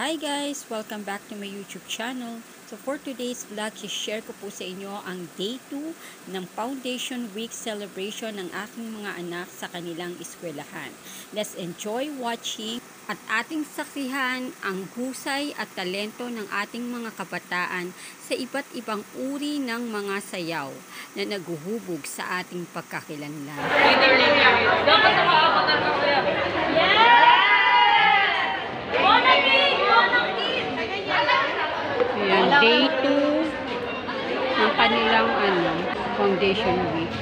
Hi guys! Welcome back to my YouTube channel. So for today's vlog, share ko po sa inyo ang day 2 ng Foundation Week celebration ng aking mga anak sa kanilang eskwelahan. Let's enjoy watching at ating saksihan ang husay at talento ng ating mga kabataan sa iba't ibang uri ng mga sayaw na naguhubog sa ating pagkakilanlan. Ayan, day 2 ng kanilang ano, foundation week.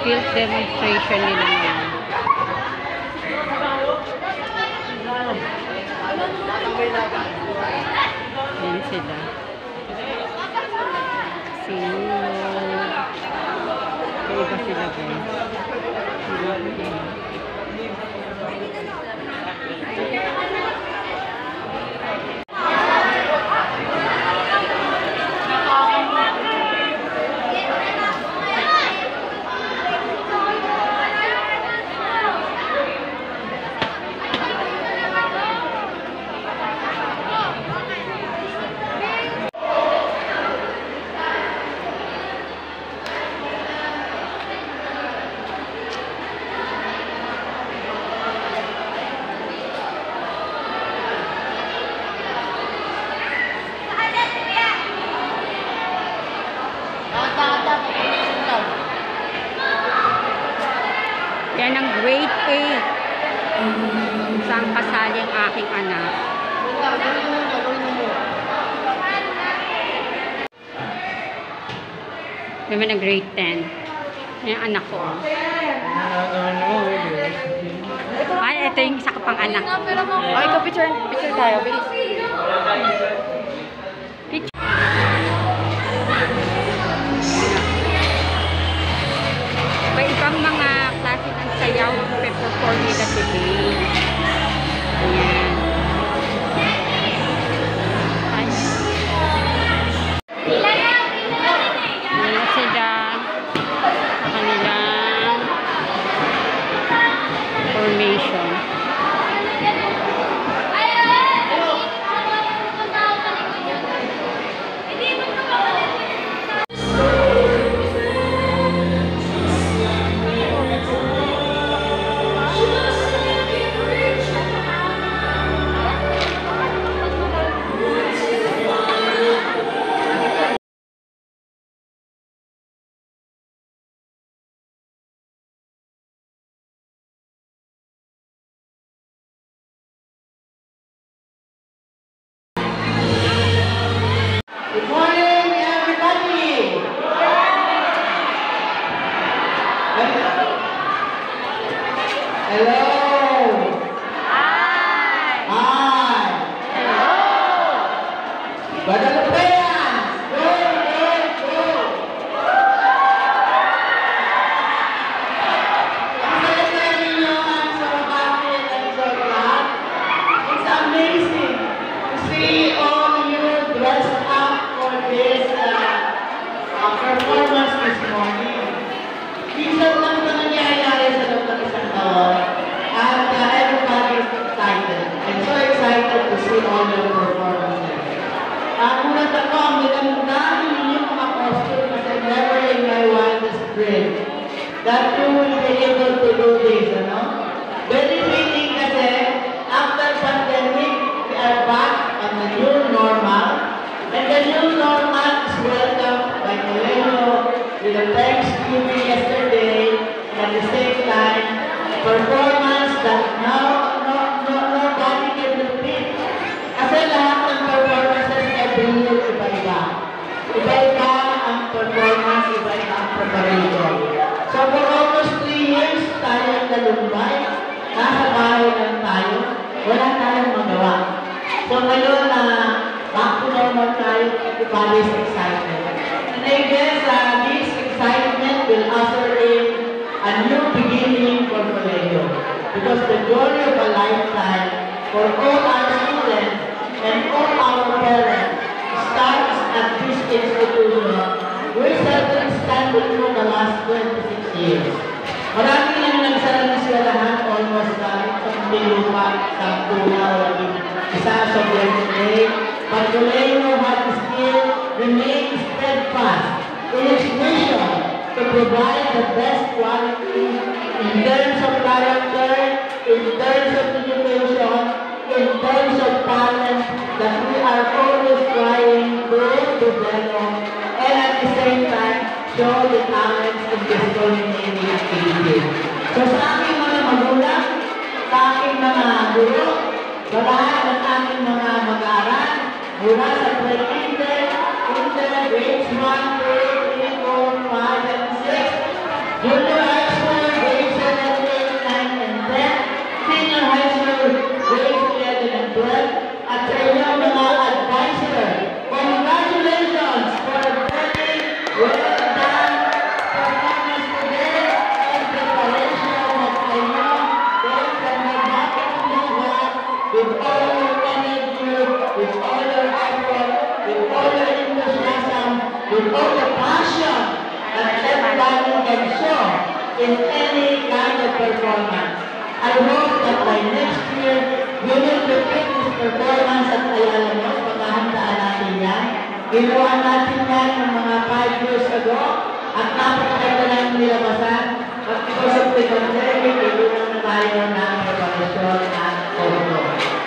Field demonstration nila ngayon. Ayan sila. Sinulog. May iba sila guys. Ayan. Yan ang grade 8. Kung saan kasali ang aking anak. Naman ang grade 10. Yan anak ko. Ay, ito yung isa pang anak. Ay, ikaw picture, picture tayo. Bilis. Picture. May ibang mga klase ng sayaw ang pe-perform nila today. Ayan. Ay. because the glory of a lifetime for all our students and all our parents starts at this institution where certain standing for the last 26 years. Maraming nang nagsarang sila lahat almost kahit sa lupa, sa tula, o isa sa birthday, but the way no heart still remains steadfast in its mission Provide the best quality in terms of character, in terms of education, in terms of talent that we are always trying to develop and at the same time show the talents in this activity. So sa aking mga magulang, sa aking mga guro, sa lahat ng aking mga mag-aaral, mula sa pre-kinder, kinder, grades 1, 2, 3, 4, 5, and 6, in any kind of performance. I hope that by next year, we will repeat this performance at Ayala Mos. Pagkahandaan natin yan. Ginawa natin yan ng mga 5 years ago at napakaganda lang nilabasan. But because of the pandemic, hindi na tayo ng preparasyon at photo.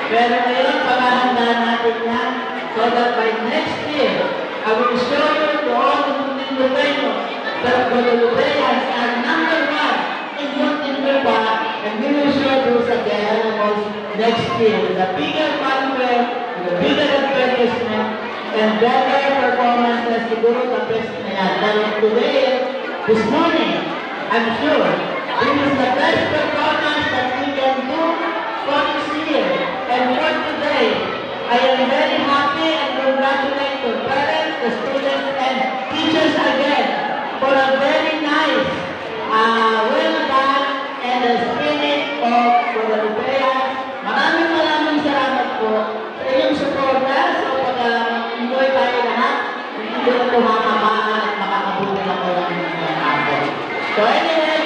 Pero ngayon, pagkahandaan natin yan so that by next year, I will show you to all the Muntinlupeños that Guadalupeans are number one in Muntinlupa and we will show those at the animals next year with a bigger fanfare, with a bigger advertisement, and better performance performances siguro tapos na yan. Dahil today, this morning, I'm sure, this is the best performance that we can do for this year. And for today, I am very happy and congratulate the parents, the students, and teachers again for a very nice, uh, well done, and a spirit of Guadalupea. Maraming maraming salamat po sa inyong suporta sa pag-enjoy tayo lahat. Hindi ko ito makakamaan at makakabuti na ko lang ng hapon. So anyway,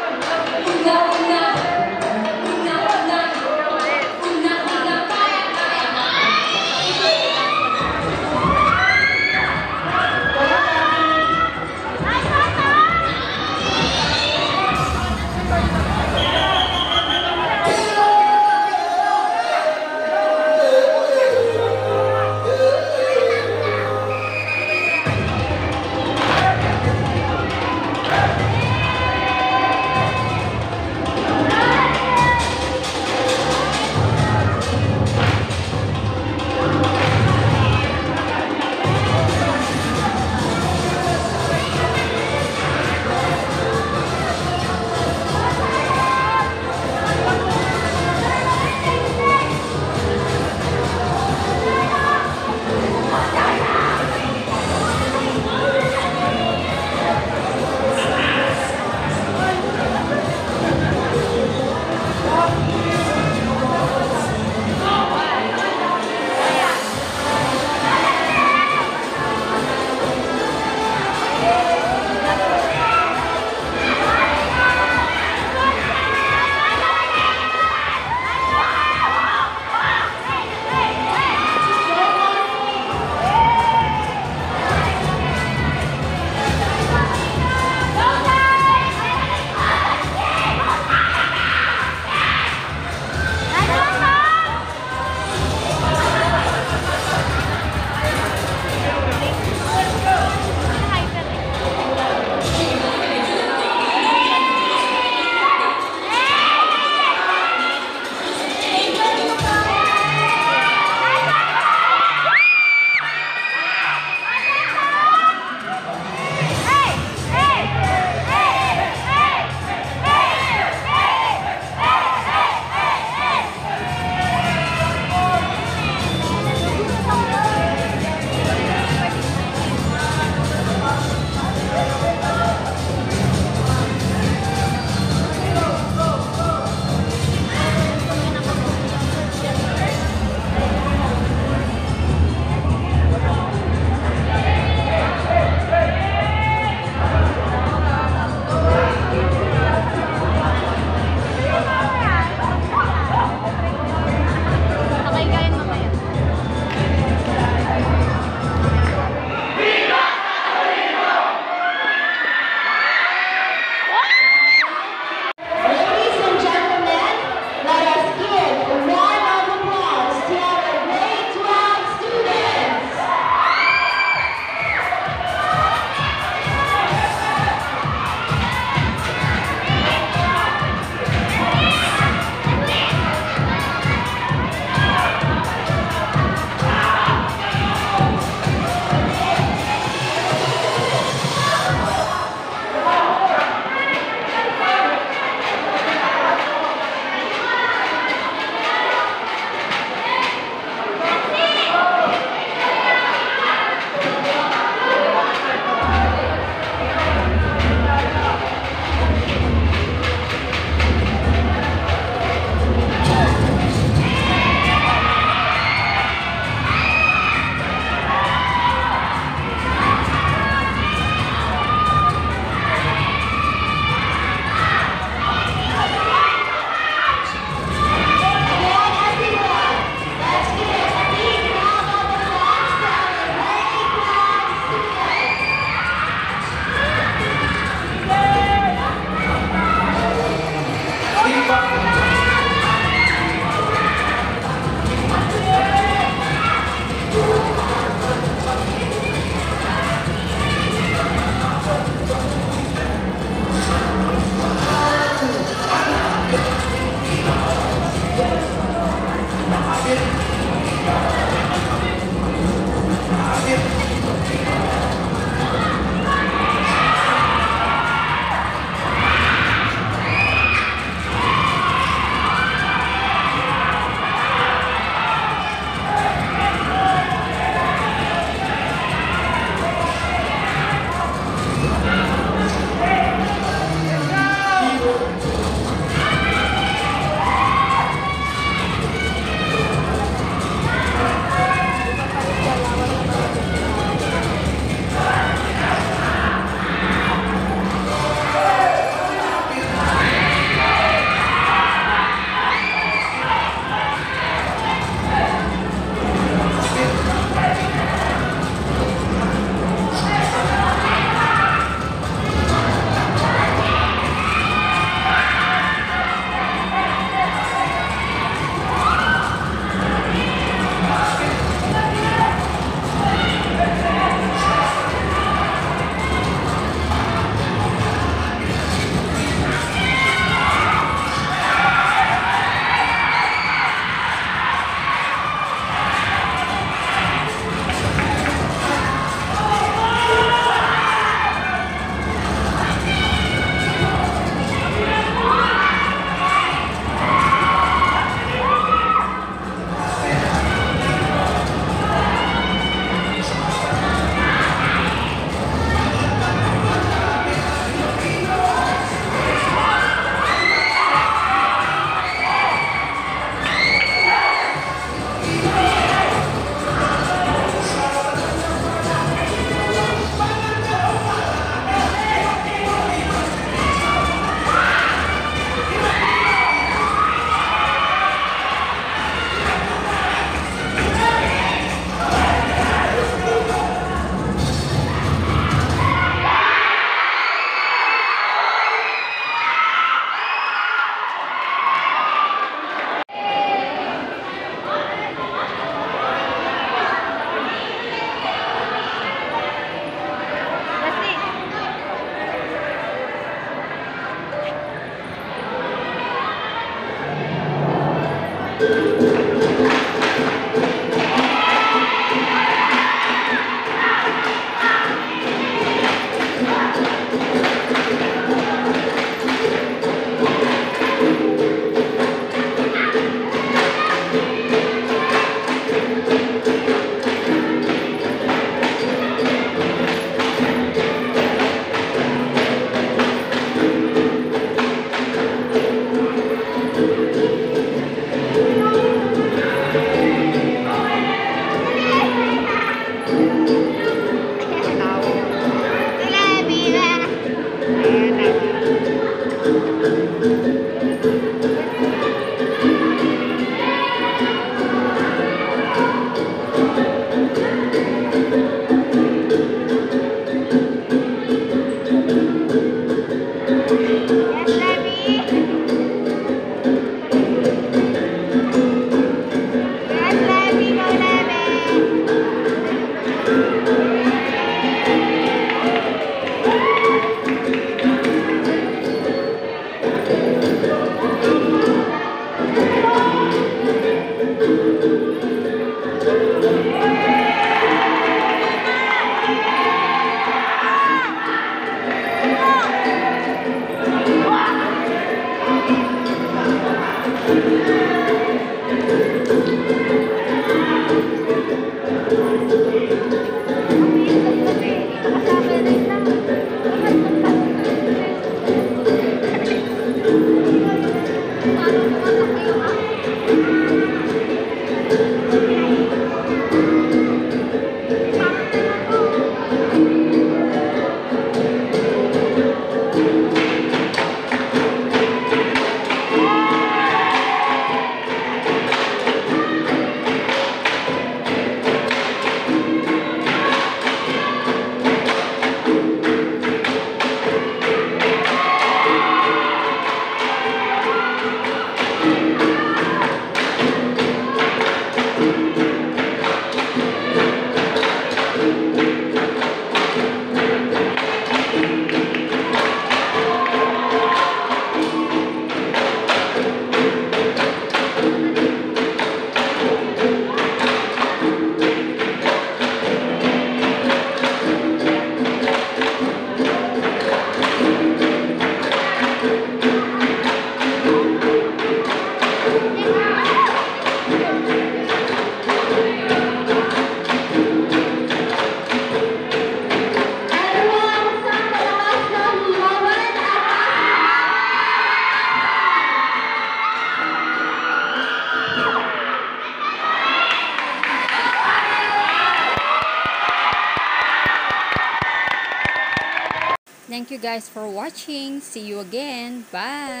Guys for watching. See you again. Bye!